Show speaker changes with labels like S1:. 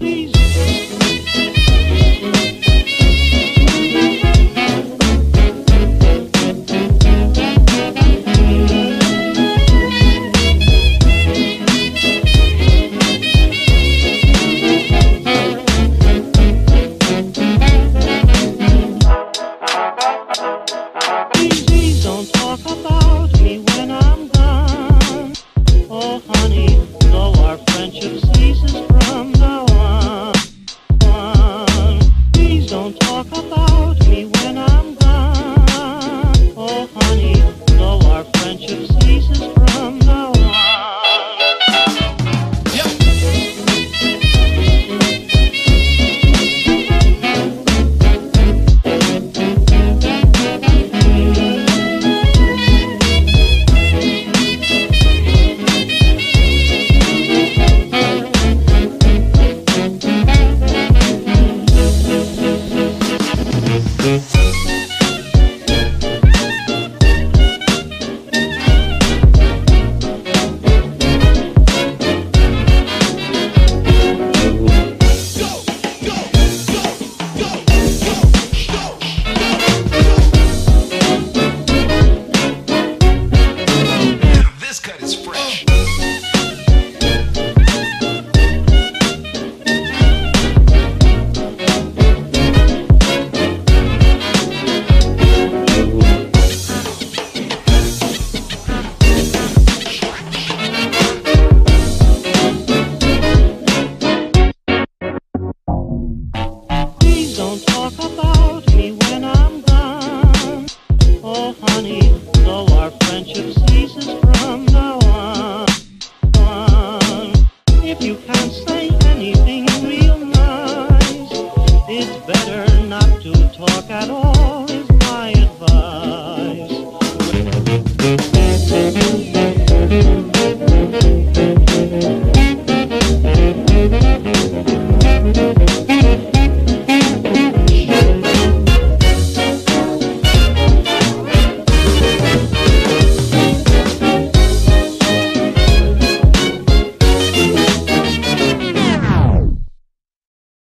S1: please. our friendship ceases from now on. Please don't talk about. about me when I'm gone. Oh, honey, though our friendship ceases from now on, on. If you can't say anything real nice, it's better not to talk at all, is my advice.